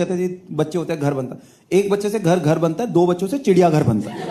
कहते हैं जी, बच्चे होते हैं, घर बनता एक बच्चे से घर घर बनता है, दो बच्चों से चिड़ियाघर बनता है।